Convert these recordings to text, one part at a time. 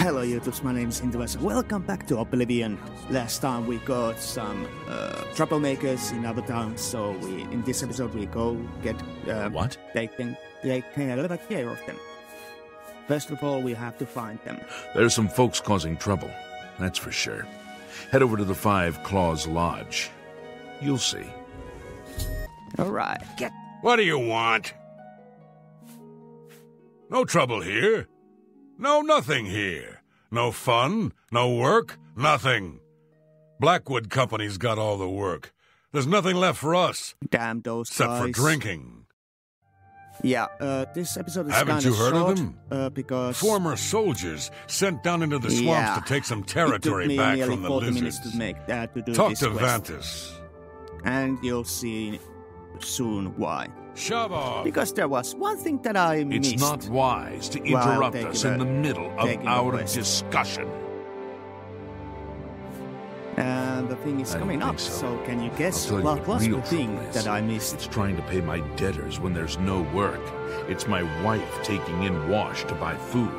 Hello YouTubes, my name is Indivas. Welcome back to Oblivion. Last time we got some uh, troublemakers in our town, so we in this episode we go get uh, What? They think they take them, take care of them. First of all, we have to find them. There's some folks causing trouble, that's for sure. Head over to the Five Claws Lodge. You'll see. All right. Get. What do you want? No trouble here. No nothing here. No fun, no work, nothing. Blackwood Company's got all the work. There's nothing left for us Damn those except guys. for drinking. Yeah, uh, this episode is Haven't you heard of them? uh, because Former soldiers sent down into the swamps Yeah. to take some territory back from the 40 lizards. to make that to do Talk to quest. Vantus. and you'll see soon why. Shove. Because there was one thing that I It's missed. It's not wise to interrupt us in the middle of our away. discussion. And the thing is I coming up, so. so can you guess tell you what what was the thing is. that I missed? It's trying to pay my debtors when there's no work. It's my wife taking in wash to buy food.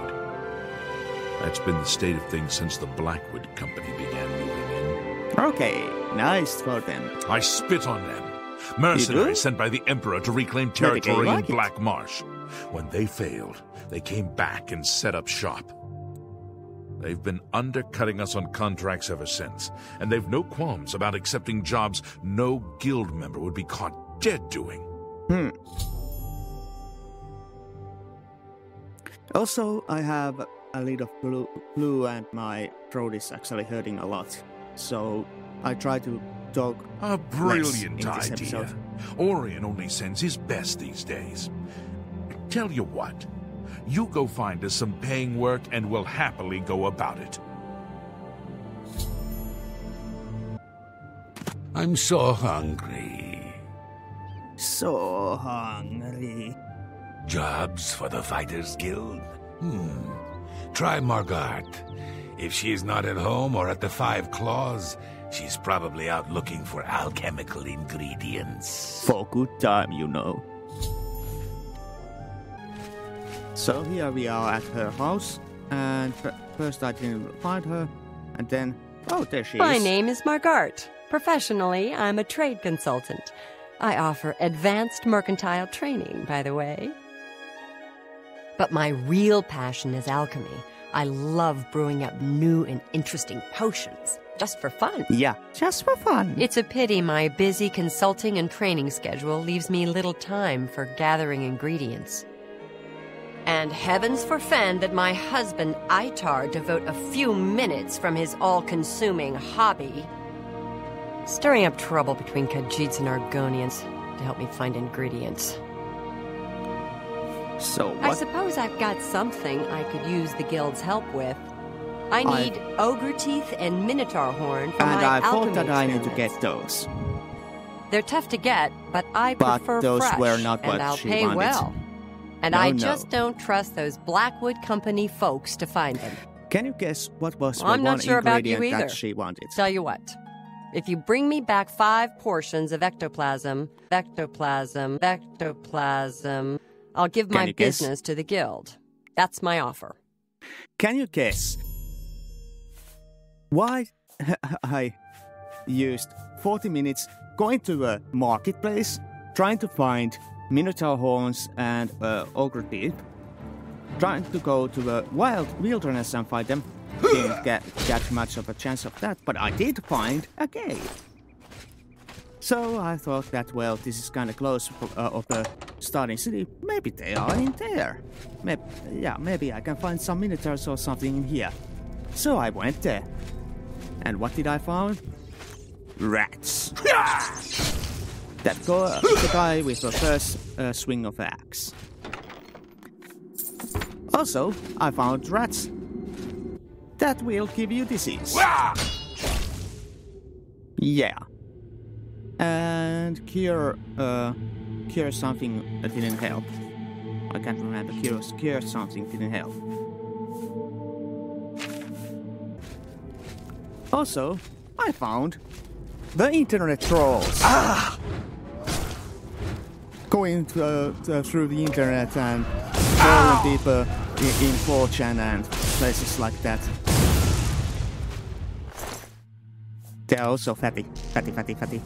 That's been the state of things since the Blackwood Company began moving in. Okay, nice for them. I spit on them. Mercenaries sent by the Emperor to reclaim territory like in it. Black Marsh. When they failed, they came back and set up shop. They've been undercutting us on contracts ever since, and they've no qualms about accepting jobs no guild member would be caught dead doing. Hmm. Also, I have a little flu and my throat is actually hurting a lot. So I try to talk. A brilliant in this idea. episode. Oreyn only sends his best these days. Tell you what, you go find us some paying work and we'll happily go about it. I'm so hungry. So hungry. Jobs for the Fighters Guild? Hmm. Try Margarte. If she's not at home or at the Five Claws, she's probably out looking for alchemical ingredients. For good time, you know. So here we are at her house, and first I didn't find her, and then oh, there she My is. My name is Margarte. Professionally, I'm a trade consultant. I offer advanced mercantile training, by the way. But my real passion is alchemy. I love brewing up new and interesting potions, just for fun. Yeah, just for fun. It's a pity my busy consulting and training schedule leaves me little time for gathering ingredients. And heavens forfend that my husband Itar devote a few minutes from his all consuming hobby stirring up trouble between Khajiits and Argonians to help me find ingredients. so what? I suppose I've got something I could use the guild's help with. I need ogre teeth and minotaur horn for and my I thought that I need to get those. They're tough to get, but I But prefer those fresh, were not what and I'll she pay wanted. well. And No, I no. just don't trust those Blackwood Company folks to find them. Can you guess what was Well, the I'm not sure about you either. that she wanted? Tell you what, if you bring me back five portions of ectoplasm, ectoplasm, ectoplasm, I'll give Can my you guess? business to the guild. That's my offer. Can you guess why I used 40 minutes going to a marketplace trying to find minotaur horns and uh, ogre teeth, trying to go to the wild wilderness and find them. Didn't get, get much of a chance of that, but I did find a cave. So I thought that well, this is kind of close uh, of the starting city. Maybe they are in there. Maybe, yeah, maybe I can find some minotaurs or something in here. So I went there. And what did I find? Rats. that go, the guy with the first uh, swing of axe. Also, I found rats. That will give you disease. Yeah. And cure, uh, cure something that didn't help. I can't remember. Cure, cure something didn't help. Also, I found the internet trolls. Ah! going uh, through the internet and going deeper in, in 4chan and places like that. They're also fatty, fatty, fatty, fatty.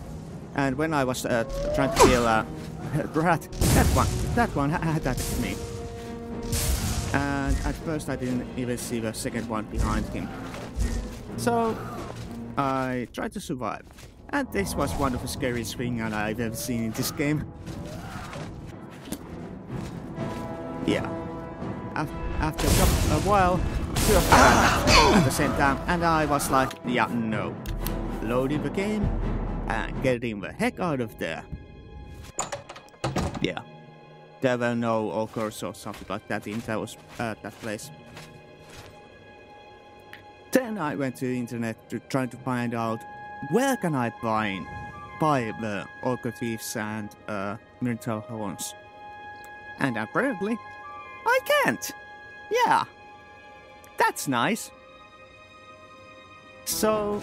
And when I was uh, trying to kill a rat, that one, that one had attacked me. And at first I didn't even see the second one behind him. So I tried to survive. And this was one of the scariest things I've ever seen in this game. Yeah. After a while, two of them at the same time, and I was like, yeah, no. Loading the game and getting the heck out of there. Yeah. There were no ogres or something like that in that, was, uh, that place. Then I went to the internet to try to find out where can I buy the ogre thieves and uh, Minotaur horns. And apparently, I can't. Yeah, that's nice. So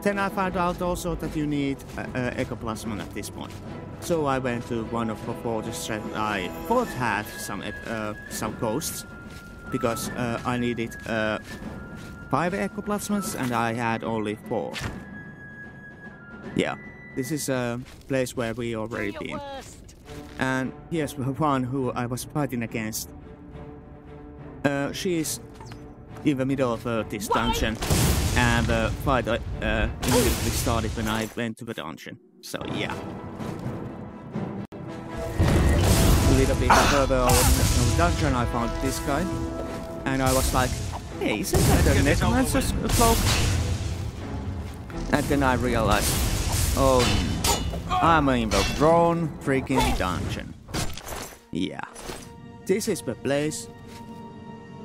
then I found out also that you need uh, uh, ectoplasm at this point. So I went to one of the forges that I thought had some uh, some ghosts because uh, I needed uh, five ectoplasmas and I had only four. Yeah, this is a place where we already been. And here's one who I was fighting against. Uh, she's in the middle of uh, this dungeon and the fight uh, immediately started when I went to the dungeon. So yeah. A little bit further on the dungeon I found this guy. And I was like, hey, isn't that a necromancer's cloak? And then I realized, oh I'm in the wrong freaking dungeon. Yeah. This is the place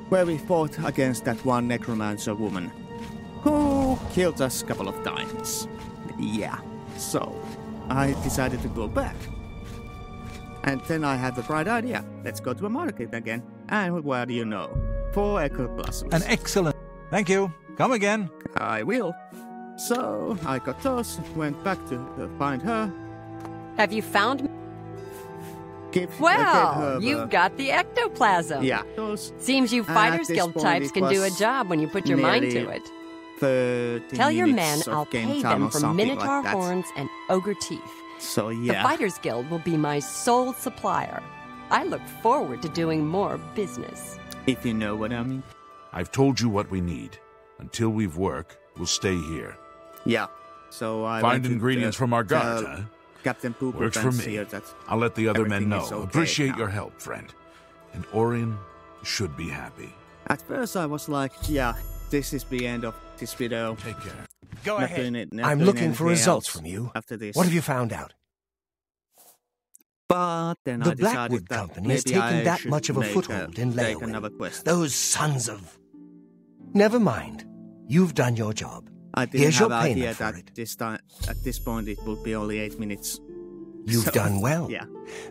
where we fought against that one necromancer woman who killed us a couple of times. Yeah, so I decided to go back. And then I had the bright idea. Let's go to a market again. And what do you know? Four ectoplasms. An excellent. Thank you. Come again. I will. So I got those, went back to uh, find her. Have you found me? Give, well, uh, you've got the ectoplasm. Yeah. Those, Seems you Fighters Guild types can do a job when you put your mind to it. Tell your men I'll pay them for Minotaur like horns and ogre teeth. So yeah. The Fighters Guild will be my sole supplier. I look forward to doing more business. If you know what I mean. I've told you what we need. Until we've work, we'll stay here. Yeah. So I find uh, ingredients to, from our guards, uh, huh? Captain Pooper Works for me. Uh, that I'll let the other men know. Okay Appreciate now. your help, friend. And Oreyn should be happy. At first I was like, yeah, this is the end of this video. Take care. Go Not ahead. it, I'm looking for results else from you. After this. What have you found out? But then The I Blackwood Company has taken I that much of a foothold in Leyawiin. another quest. Those sons of... Never mind. You've done your job. I didn't Here's have your idea for that it. this time, at this point, it would be only eight minutes. You've So, done well. Yeah.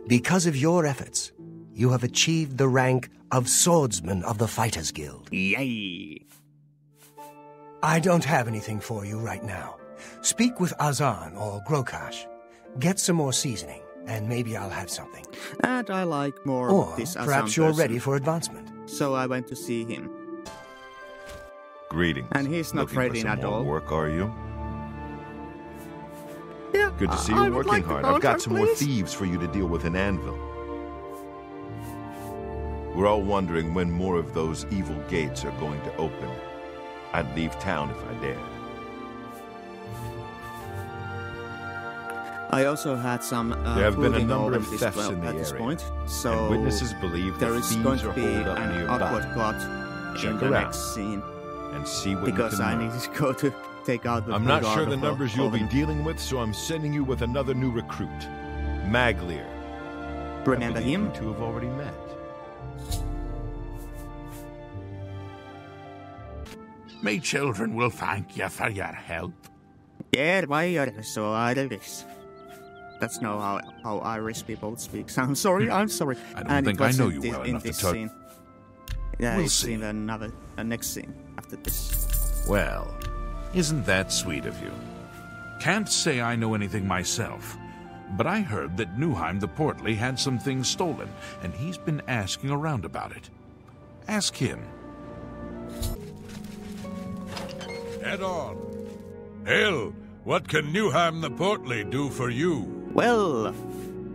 Because of your efforts, you have achieved the rank of Swordsman of the Fighters Guild. Yay! I don't have anything for you right now. Speak with Azzan or Grokash. Get some more seasoning, and maybe I'll have something. And I like more Or of this perhaps you're person. ready for advancement. So I went to see him. Greetings. And he's not Looking for ready some at more all. Work, are you? Yeah, Good to see I you working like the hard. I've got contract, some more thieves for you to deal with in Anvil. We're all wondering when more of those evil gates are going to open. I'd leave town if I dared. I also had some uh, There have been a number all of this, thefts well, in the at this area, point. So and witnesses believe there the is thieves going are to be an nearby. awkward plot Check in the around next scene and see what because you I need to go to take out the. I'm not sure the numbers you'll be dealing with, so I'm sending you with another new recruit, Maglir. Remember I believe him? You two have already met. My children will thank you for your help. Yeah, why are you so Irish? That's not how, how Irish people speak. I'm sorry, hmm. I'm sorry. I don't and think I know you well in enough to this talk- scene. Yeah, We'll see. in another, the next scene after this. Well, isn't that sweet of you? Can't say I know anything myself, But I heard that Newheim the Portly had some things stolen, and he's been asking around about it. Ask him. Head on. Hell, what can Newheim the Portly do for you? Well,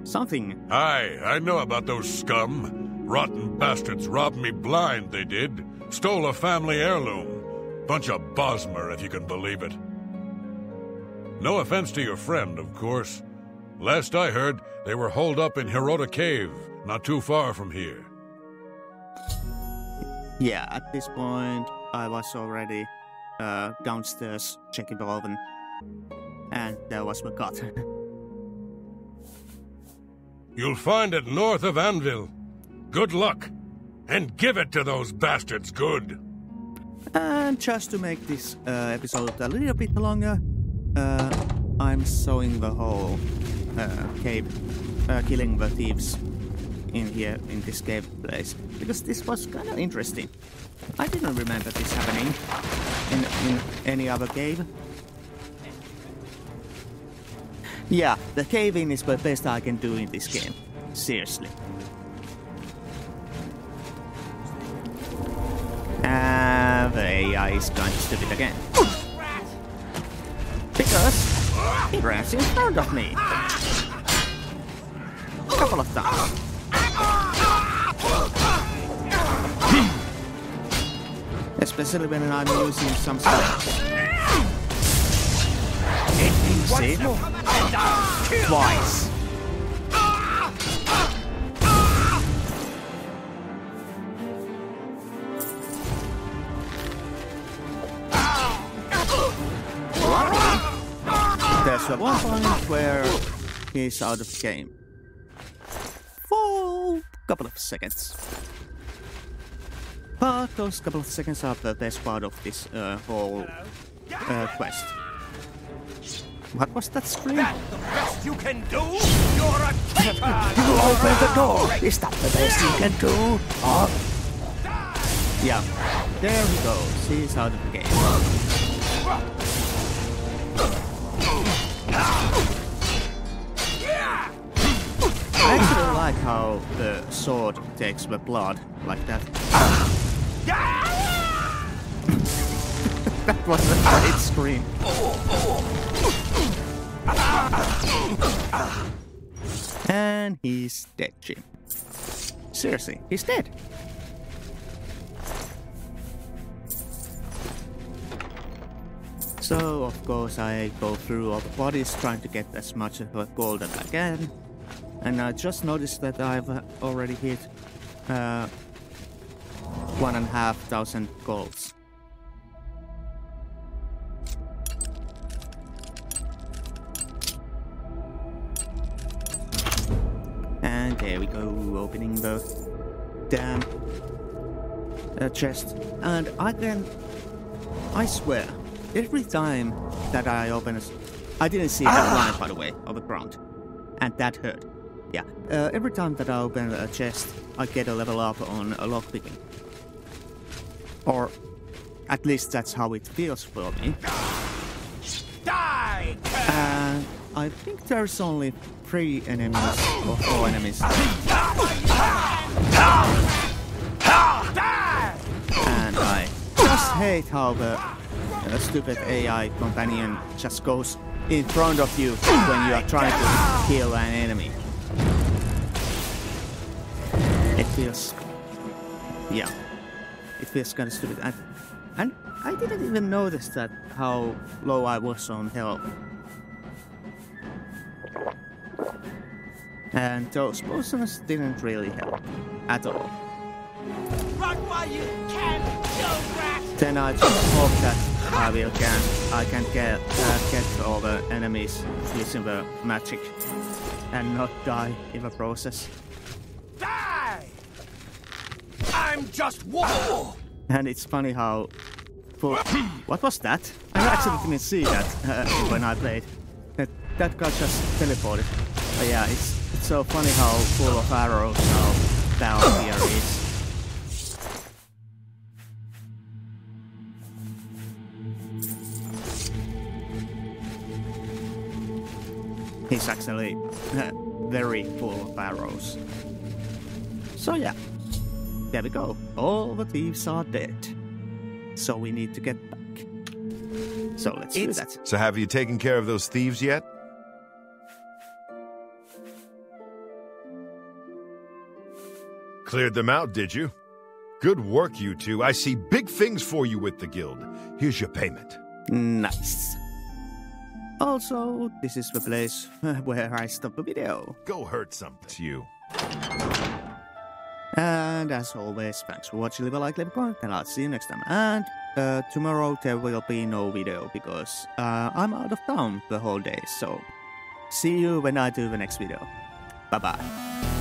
something. Aye, I know about those scum. Rotten bastards robbed me blind, they did. Stole a family heirloom. Bunch of Bosmer, if you can believe it. No offense to your friend, of course. Last I heard, they were holed up in Hrota Cave, not too far from here. Yeah, at this point, I was already uh, downstairs checking the oven, and there was my cut. You'll find it north of Anvil. Good luck. And give it to those bastards good. and just to make this uh, episode a little bit longer, uh, I'm sewing the whole uh, cave, uh, killing the thieves in here in this cave place because this was kind of interesting. I didn't remember this happening in, in any other cave. Yeah, the cave-in is the best I can do in this game. Seriously. And the AI is kind of stupid again. Because he runs in front of me. A couple of times. Hmm. Especially when I'm using some stuff. See? Twice. There's a one point where he's out of the game. For a couple of seconds. But those couple of seconds are the best part of this uh, whole uh, quest. What was that scream? That the best you can do? You're a traitor! You open the door! Is that the best you can do? Oh. Yeah, there we go. He's out of the game. I actually like how the sword takes the blood like that. that was a great scream. Oh, oh. And he's dead, Jim. Seriously, he's dead. So, of course, I go through all the bodies trying to get as much of the gold as I can. And I just noticed that I've already hit uh, one and a half thousand golds. There we go, opening the damn uh, chest. And I can, I swear, every time that I open a, I didn't see that line by the way on the ground, and that hurt. Yeah, uh, every time that I open a chest, I get a level up on a lockpicking. Or at least that's how it feels for me. Die! And I think there's only three enemies or four enemies. And I just hate how the stupid AI companion just goes in front of you when you are trying to kill an enemy. It feels, yeah, it feels kind of stupid. And, and I didn't even notice that how low I was on health. And those potions didn't really help at all. Run while you can! Then I just hope that I will can I can get uh, get all the enemies using the magic and not die in the process. Die! I'm just one! And it's funny how. For, what was that? I actually didn't see that uh, when I played. That, that guy just teleported. But yeah, it's it's so funny how full of arrows how down here is. He's actually very full of arrows. So yeah, there we go. All the thieves are dead. So we need to get back. So let's do that. So have you taken care of those thieves yet? Cleared them out, did you? Good work, you two. I see big things for you with the guild. Here's your payment. Nice. Also, this is the place where I stop the video. Go hurt something. It's you. And as always, thanks for watching, leave a like, leave a comment, and I'll see you next time. And uh, tomorrow there will be no video because uh, I'm out of town the whole day. So see you when I do the next video. Bye bye.